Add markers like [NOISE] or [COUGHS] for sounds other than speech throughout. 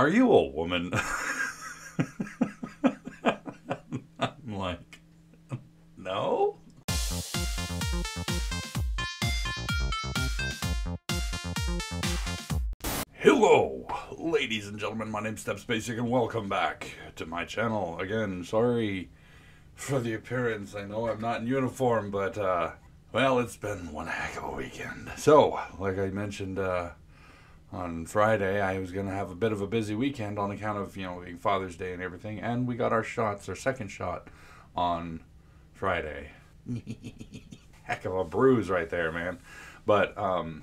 Are you a woman? I'm like, No? Hello, ladies and gentlemen. My name's Steps Basic, and welcome back to my channel. Again, sorry for the appearance. I know I'm not in uniform, but, uh, well, it's been one heck of a weekend. So, like I mentioned, uh, on Friday, I was going to have a bit of a busy weekend on account of, you know, being Father's Day and everything. And we got our shots, our second shot on Friday. [LAUGHS] Heck of a bruise right there, man. But, um,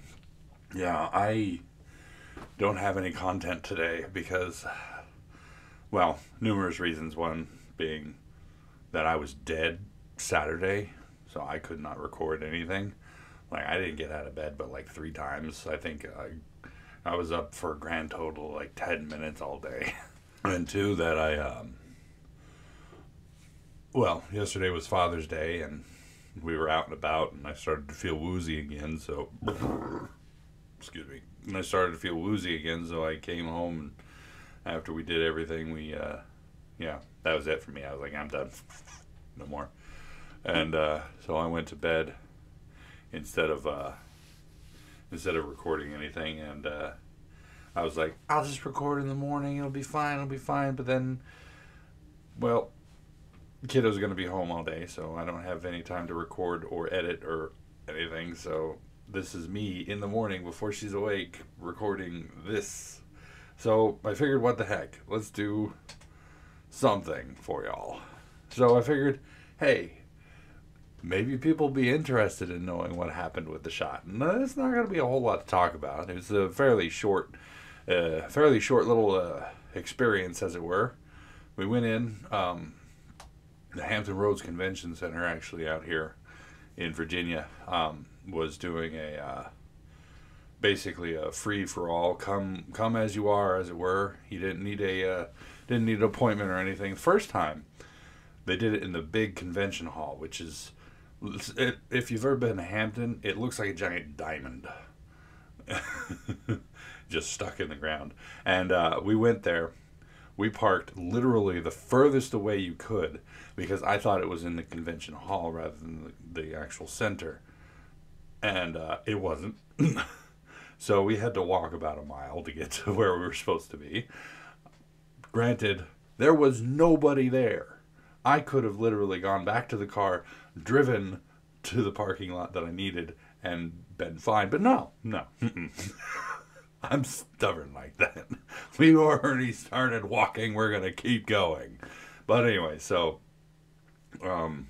yeah, I don't have any content today because, well, numerous reasons. One being that I was dead Saturday, so I could not record anything. Like, I didn't get out of bed but like three times. I think I, I was up for a grand total like 10 minutes all day. [LAUGHS] and two, that I, um, well, yesterday was Father's Day and we were out and about and I started to feel woozy again, so [COUGHS] excuse me. And I started to feel woozy again, so I came home and after we did everything, we uh yeah, that was it for me. I was like, I'm done. No more. And uh so I went to bed instead of uh instead of recording anything and uh I was like, I'll just record in the morning, it'll be fine, it'll be fine, but then well, kiddo's going to be home all day, so I don't have any time to record or edit or anything. So this is me in the morning before she's awake recording this. So I figured, what the heck? Let's do something for y'all. So I figured, hey, maybe people be interested in knowing what happened with the shot. And it's not going to be a whole lot to talk about. It was a fairly short, uh, fairly short little uh, experience, as it were. We went in. Um, the Hampton Roads Convention Center, actually out here in Virginia, um, was doing a uh, basically a free for all, come come as you are, as it were. You didn't need a uh, didn't need an appointment or anything. First time, they did it in the big convention hall, which is it, if you've ever been to Hampton, it looks like a giant diamond. [LAUGHS] just stuck in the ground. And uh, we went there we parked literally the furthest away you could because I thought it was in the convention hall rather than the, the actual center. And uh, it wasn't. [LAUGHS] so we had to walk about a mile to get [LAUGHS] to where we were supposed to be. Granted, there was nobody there. I could have literally gone back to the car, driven to the parking lot that I needed, and been fine. But no, no. [LAUGHS] I'm stubborn like that. [LAUGHS] We already started walking. We're gonna keep going. But anyway, so um,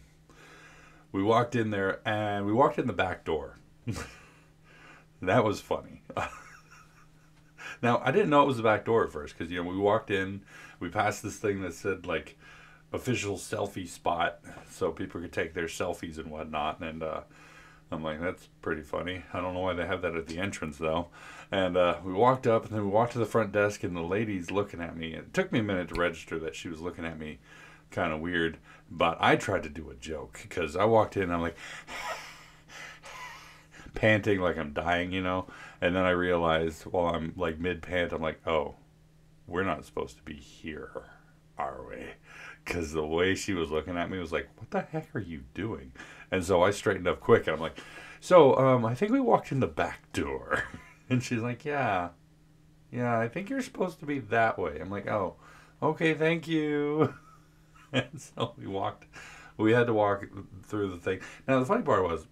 we walked in there and we walked in the back door. [LAUGHS] that was funny. now I didn't know it was the back door at first because you know we walked in, we passed this thing that said like official selfie spot, so people could take their selfies and whatnot, and uh, I'm like, that's pretty funny. I don't know why they have that at the entrance though. And uh, we walked up, and then we walked to the front desk, and the lady's looking at me. It took me a minute to register that she was looking at me kind of weird, but I tried to do a joke because I walked in, and I'm like [LAUGHS] panting like I'm dying, you know. And then I realized while I'm like mid pant, I'm like, oh, we're not supposed to be here, are we? Because the way she was looking at me was like, what the heck are you doing? And so I straightened up quick, and I'm like, so um, I think we walked in the back door. [LAUGHS] And she's like, yeah, yeah, I think you're supposed to be that way. I'm like, oh, okay, thank you. [LAUGHS] and so we walked, we had to walk through the thing. Now, the funny part was,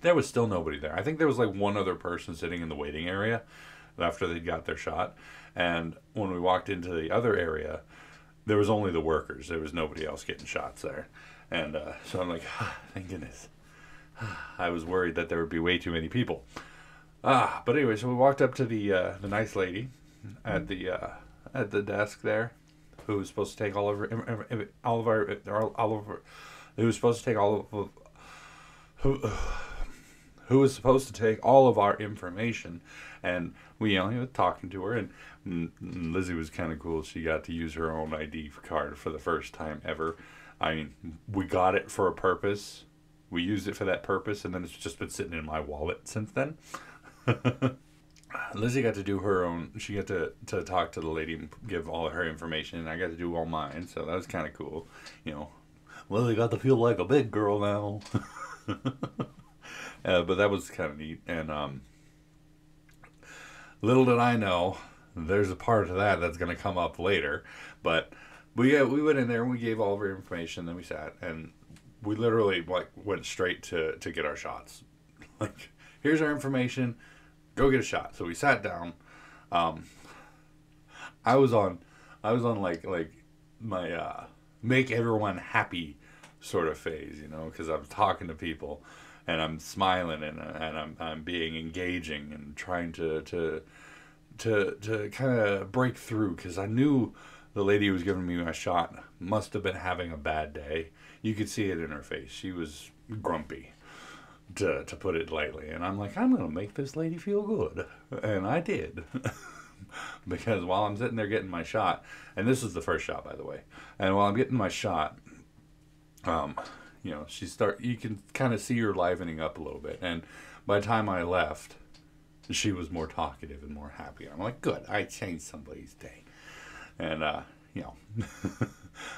there was still nobody there. I think there was like one other person sitting in the waiting area after they'd got their shot. And when we walked into the other area, there was only the workers. There was nobody else getting shots there. And uh, so I'm like, ah, thank goodness. I was worried that there would be way too many people. Ah, but anyway, so we walked up to the uh, the nice lady at the uh, at the desk there, who was supposed to take all of our all of our all of our, who was supposed to take all of who who was supposed to take all of our information, and we know were talking to her, and, and Lizzie was kind of cool. She got to use her own ID card for the first time ever. I mean, we got it for a purpose. We used it for that purpose, and then it's just been sitting in my wallet since then. [LAUGHS] Lizzie got to do her own. She got to to talk to the lady and give all her information. And I got to do all mine, so that was kind of cool. You know, Lizzie got to feel like a big girl now. [LAUGHS] uh, but that was kind of neat. And um, little did I know, there's a part of that that's going to come up later. But we uh, we went in there and we gave all of our information. Then we sat and we literally like went straight to to get our shots. [LAUGHS] Like, here's our information. Go get a shot. So we sat down. Um, I was on, I was on like like my uh, make everyone happy sort of phase, you know, because I'm talking to people and I'm smiling and, and I'm, I'm being engaging and trying to to to to kind of break through because I knew the lady who was giving me my shot must have been having a bad day. You could see it in her face. She was grumpy, to to put it lightly. And I'm like, I'm gonna make this lady feel good, and I did. [LAUGHS] because while I'm sitting there getting my shot, and this is the first shot, by the way, and while I'm getting my shot, um, you know, she start you can kind of see her livening up a little bit, and by the time I left, she was more talkative and more happy. I'm like, good, I changed somebody's day, and uh, you know. [LAUGHS]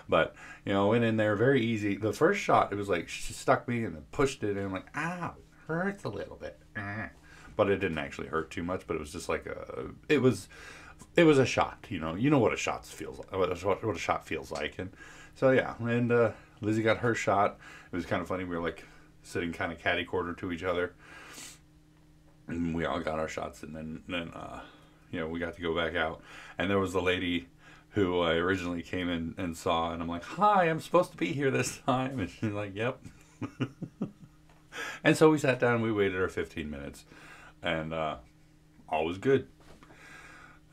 but you know, went in there very easy. The first shot, it was like she stuck me and then pushed it, and like, ow, hurts a little bit. But it didn't actually hurt too much. But it was just like a, it was, it was a shot. You know, you know what a shot feels like. What a, shot feels like, and so yeah. And uh, Lizzie got her shot. It was kind of funny. We were like sitting kind of catty corner to each other, and we all got our shots. And then then uh, you know we got to go back out, and there was the lady who I originally came in and saw, and I'm like, "Hi, I'm supposed to be here this time," [LAUGHS] and she's like, "Yep." [LAUGHS] and so we sat down, we waited our 15 minutes, and uh, all was good.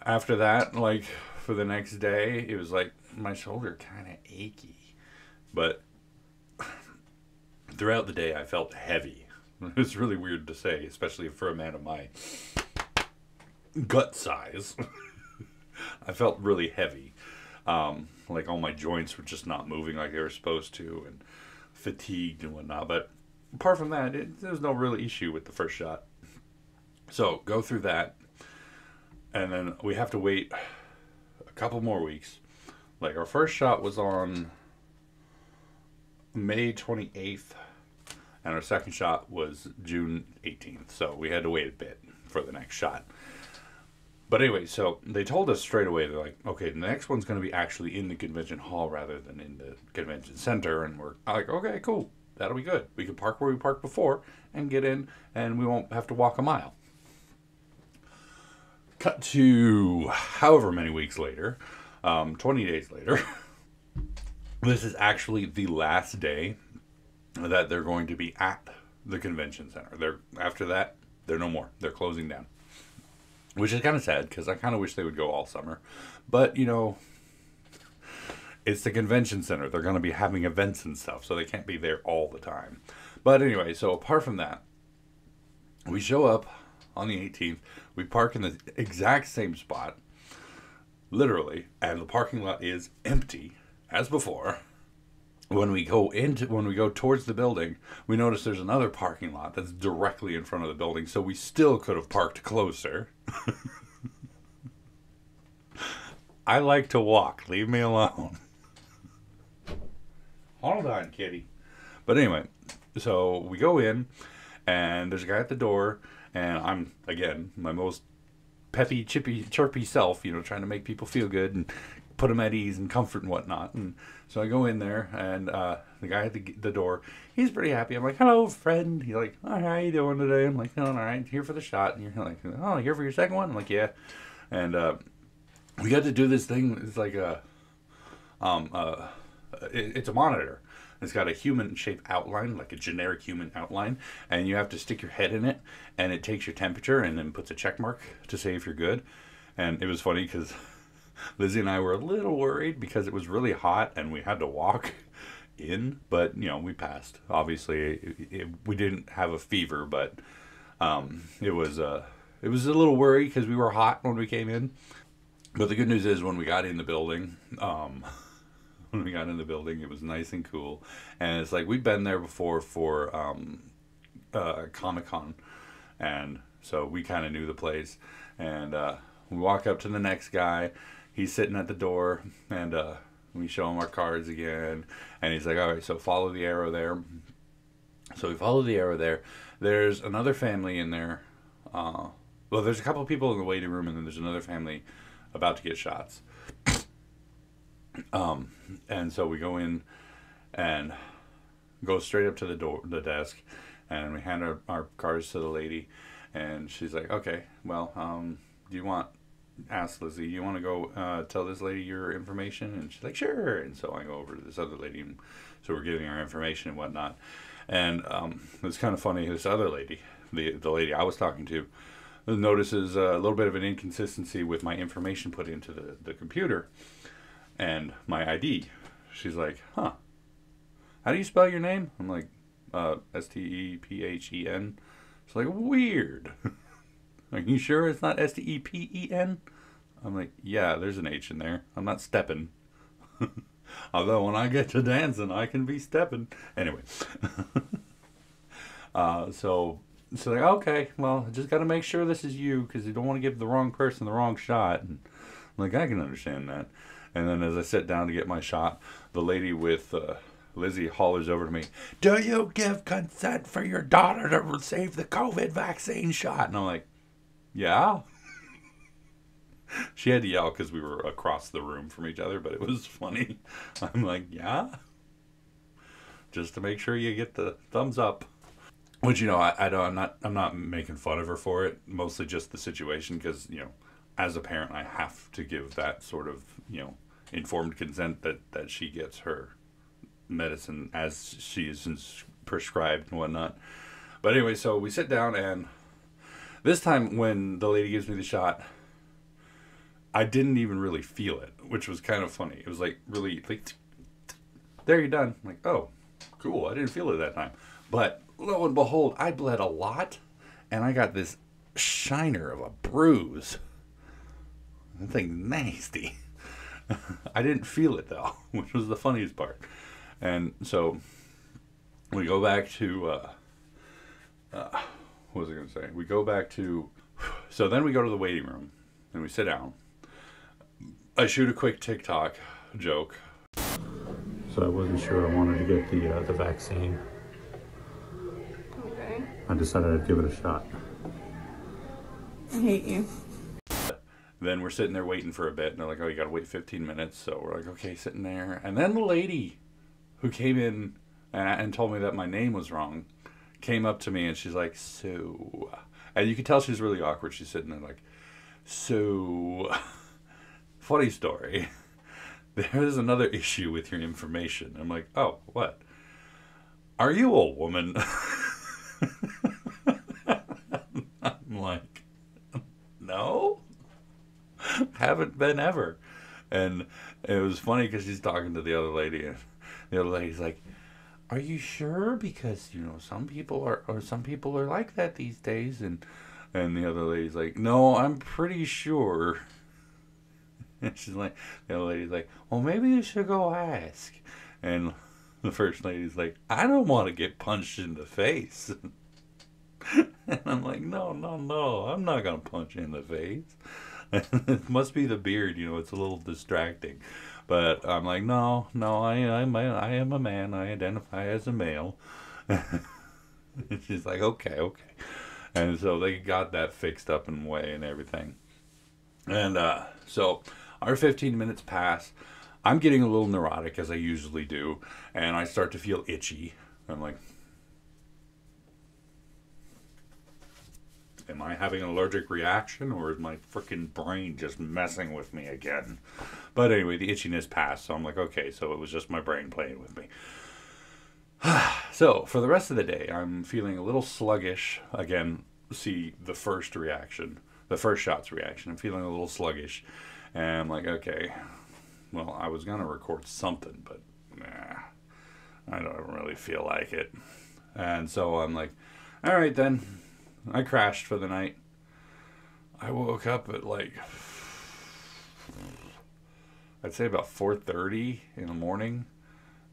After that, like for the next day, it was like my shoulder kind of achy, but throughout the day, I felt heavy. [LAUGHS] It's really weird to say, especially for a man of my gut size. [LAUGHS] I felt really heavy. Um, like all my joints were just not moving like they were supposed to, and fatigued and whatnot. But apart from that, it, there was no real issue with the first shot. So go through that, and then we have to wait a couple more weeks. Like our first shot was on May 28th, and our second shot was June 18th. So we had to wait a bit for the next shot. But anyway, so they told us straight away, they're like, okay, the next one's going to be actually in the convention hall rather than in the convention center. And we're like, okay, cool. That'll be good. We can park where we parked before and get in, and we won't have to walk a mile. Cut to however many weeks later, um, 20 days later. [LAUGHS] this is actually the last day that they're going to be at the convention center. They're after that, they're no more. They're closing down which is kind of sad because I kind of wish they would go all summer. But you know, it's the convention center. They're going to be having events and stuff, so they can't be there all the time. But anyway, so apart from that, we show up on the 18th. We park in the exact same spot, literally, and the parking lot is empty as before when we go into when we go towards the building, we notice there's another parking lot that's directly in front of the building, so we still could have parked closer. [LAUGHS] I like to walk. Leave me alone. Hold on, kitty. But anyway, so we go in, and there's a guy at the door, and I'm again my most peppy, chippy, chirpy self, you know, trying to make people feel good and put them at ease and comfort and whatnot. And so I go in there, and uh, the guy at the, the door, he's pretty happy. I'm like, "Hello, friend." He's like, "How are you doing today?" I'm like, "Oh, all right. Here for the shot." And you're like, "Oh, here for your second one?" I'm like, "Yeah." And uh, we got to do this thing. It's like a, um, uh, it, it's a monitor. It's got a human shaped outline, like a generic human outline, and you have to stick your head in it, and it takes your temperature and then puts a check mark to say if you're good. And it was funny because [LAUGHS] Lizzie and I were a little worried because it was really hot and we had to walk [LAUGHS] in, but you know we passed. Obviously, it, it, we didn't have a fever, but um, it was uh, it was a little worry because we were hot when we came in. But the good news is when we got in the building, um, [LAUGHS] when we got in the building, it was nice and cool, and it's like we'd been there before for um, uh, Comic Con, and so we kind of knew the place And uh, we walk up to the next guy. He's sitting at the door, and uh, we show him our cards again. And he's like, "All right, so follow the arrow there." So we follow the arrow there. There's another family in there. Uh, well, there's a couple people in the waiting room, and then there's another family about to get shots. Um, and so we go in and go straight up to the door, the desk, and we hand our, our cards to the lady, and she's like, "Okay, well, um, do you want?" Ask Lizzie, "You want to go uh, tell this lady your information?" And she's like, "Sure." And so I go over to this other lady, and so we're giving our information and whatnot. And um, it was kind of funny. This other lady, the the lady I was talking to, notices a little bit of an inconsistency with my information put into the, the computer and my ID. She's like, huh, how do you spell your name? I'm like, uh, S T E P H E N. She's like, weird. [LAUGHS] Are you sure it's not S T E P E N? I'm like, yeah, there's an H in there. I'm not stepping. [LAUGHS] Although when I get to dancing, I can be stepping. Anyway. [LAUGHS] uh, so, so like, okay, well, just got to make sure this is you because you don't want to give the wrong person the wrong shot. And I'm like, I can understand that. And then as I sit down to get my shot, the lady with uh, Lizzie hollers over to me, Do you give consent for your daughter to receive the COVID vaccine shot? And I'm like, Yeah. [LAUGHS] she had to yell because we were across the room from each other, but it was funny. [LAUGHS] I'm like, Yeah. Just to make sure you get the thumbs up. Which you know, I, I don't. I'm not. I'm not making fun of her for it. Mostly just the situation, because you know, as a parent, I have to give that sort of you know informed consent that that she gets her medicine as she is prescribed and whatnot. But anyway, so we sit down, and this time when the lady gives me the shot, I didn't even really feel it, which was kind of funny. It was like really like, there you're done. I'm like, oh, cool. I didn't feel it that time, but lo and behold, I bled a lot, and I got this shiner of a bruise. That thing nasty. [LAUGHS] I didn't feel it though, [LAUGHS] which was the funniest part. And so we go back to uh, uh, what was I going to say? We go back to [SIGHS] so then we go to the waiting room and we sit down. I shoot a quick TikTok joke. So I wasn't sure I wanted to get the uh, the vaccine. Okay. I decided I'd give it a shot. I hate you. Then we're sitting there waiting for a bit, and they're like, "Oh, you got to wait 15 minutes." So we're like, "Okay," sitting there, and then the lady who came in and, and told me that my name was wrong came up to me, and she's like, "So," and you could tell she's really awkward. She's sitting there like, "So." [LAUGHS] Funny story. [LAUGHS] There's another issue with your information. I'm like, "Oh, what?" Are you a woman? [LAUGHS] I'm like, no haven't been ever. And it was funny because she's talking to the other lady, and the other lady's like, "Are you sure? Because you know some people are, or some people are like that these days." And and the other lady's like, "No, I'm pretty sure." [LAUGHS] And she's like, the other lady's like, "Well, maybe you should go ask." And the first lady's like, "I don't want to get punched in the face." [LAUGHS] and I'm like, "No, no, no, I'm not gonna punch you in the face." It [LAUGHS] must be the beard, you know, it's a little distracting. But I'm like, no, no, I, I'm, I am a man. I identify as a male. [LAUGHS] she's like, okay, okay. And so they got that fixed up and way and everything. And uh, so our 15 minutes pass. I'm getting a little neurotic as I usually do, and I start to feel itchy. I'm like, am I having an allergic reaction or is my freaking brain just messing with me again? But anyway, the itchiness passed, so I'm like, okay, so it was just my brain playing with me. [SIGHS] so for the rest of the day, I'm feeling a little sluggish. Again, see the first reaction, the first shot's reaction. I'm feeling a little sluggish, and I'm like, okay, well, I was gonna record something, but nah, I don't really feel like it. And so I'm like, all right then, I crashed for the night. I woke up at like I'd say about 4:30 in the morning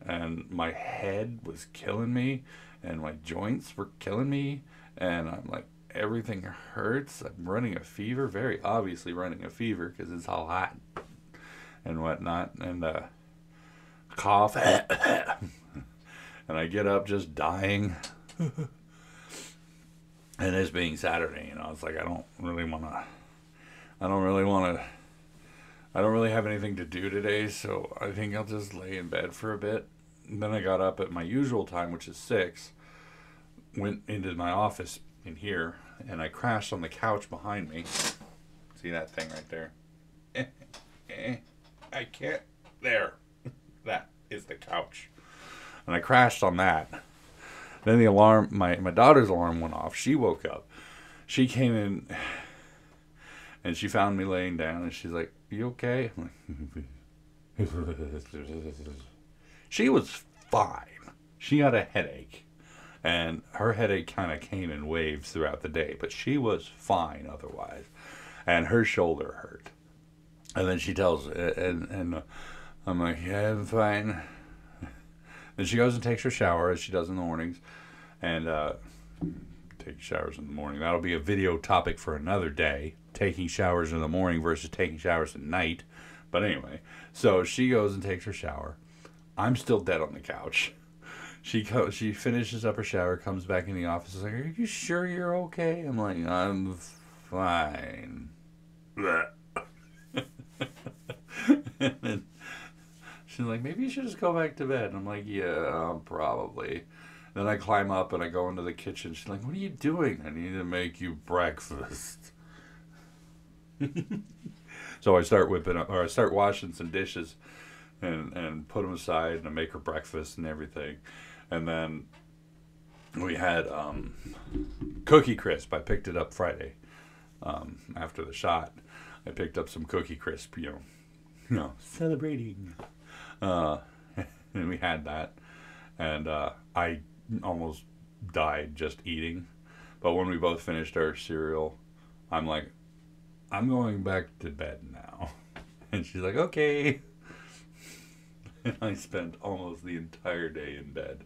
and my head was killing me and my joints were killing me and I'm like everything hurts. I'm running a fever, very obviously running a fever because it's all hot and whatnot, and uh, cough, [COUGHS] and I get up just dying. [LAUGHS] and this being Saturday, you know, it's like I don't really want to. I don't really want to. I don't really have anything to do today, so I think I'll just lay in bed for a bit. And then I got up at my usual time, which is six. Went into my office in here, and I crashed on the couch behind me. See that thing right there? [LAUGHS] I can't. There. [LAUGHS] That is the couch. And I crashed on that. Then the alarm, my, my daughter's alarm went off. She woke up. She came in and she found me laying down and she's like, You okay? [LAUGHS] She was fine. She got a headache. And her headache kind of came in waves throughout the day, but she was fine otherwise. And her shoulder hurt. And then she tells, and, and I'm like, Yeah, I'm fine. Then she goes and takes her shower as she does in the mornings. And, uh, take showers in the morning. That'll be a video topic for another day. Taking showers in the morning versus taking showers at night. But anyway, so she goes and takes her shower. I'm still dead on the couch. [LAUGHS] She co- she finishes up her shower, comes back in the office, is like, "Are you sure you're okay?" I'm like, "I'm fine." [LAUGHS] and then she's like, "Maybe you should just go back to bed." And I'm like, "Yeah, probably." Then I climb up and I go into the kitchen. She's like, "What are you doing?" I need to make you breakfast. [LAUGHS] so I start whipping up, or I start washing some dishes, and and put them aside, and I make her breakfast and everything, and then we had um, Cookie Crisp. I picked it up Friday um, after the shot. I picked up some Cookie Crisp, you know, you know, celebrating, uh, [LAUGHS] and we had that, and uh, I almost died just eating. But when we both finished our cereal, I'm like, I'm going back to bed now. [LAUGHS] And she's like, okay. And [LAUGHS] I spent almost the entire day in bed.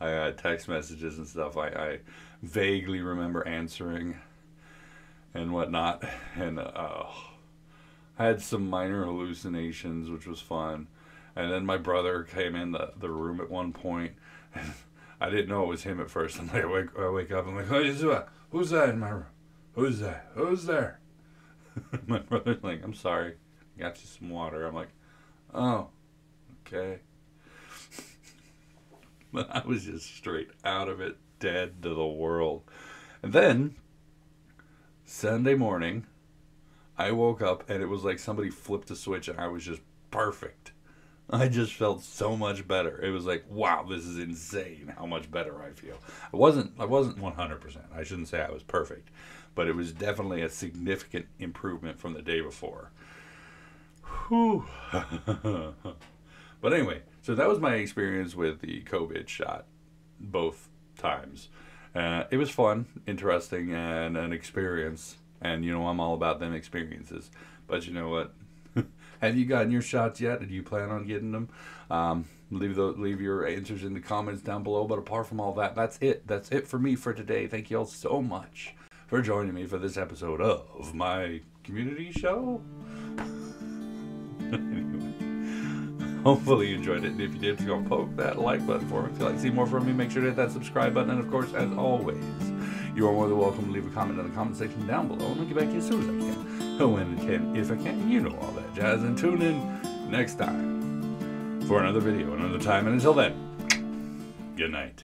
I got text messages and stuff I, I vaguely remember answering and whatnot. And uh, I had some minor hallucinations, which was fun. And then my brother came in the, the room at one. And [LAUGHS] I didn't know it was him at first. [LAUGHS] Like, I wake, I wake up. I'm like, who's that? Who's that in my room? Who's that? Who's there? [LAUGHS] my brother's like, I'm sorry. Got you some water. I'm like, oh, okay. but I was just straight out of it, dead to the world. And then Sunday morning, I woke up and it was like somebody flipped a switch and I was just perfect. I just felt so much better. It was like, wow, this is insane how much better I feel. I wasn't I wasn't 100%. I shouldn't say I was perfect, but it was definitely a significant improvement from the day before. Whew. [LAUGHS] but anyway, so that was my experience with the COVID shot both times. Uh, it was fun, interesting, and an experience. And you know, I'm all about them experiences. But you know what? Have you gotten your shots yet? Do you plan on getting them? Um, leave the leave your answers in the comments down below. But apart from all that, that's it. That's it for me for today. Thank you all so much for joining me for this episode of my community show. [LAUGHS] hopefully you enjoyed it. And if you did, go poke that like button for me. If you'd like to see more from me, make sure to hit that subscribe button. And of course, as always, you are more than welcome to leave a comment in the comment section down below, and I'll get back to you as soon as I can. When I can, if I can, you know all that jazz. And tune in next time for another video, another time. And until then, good night.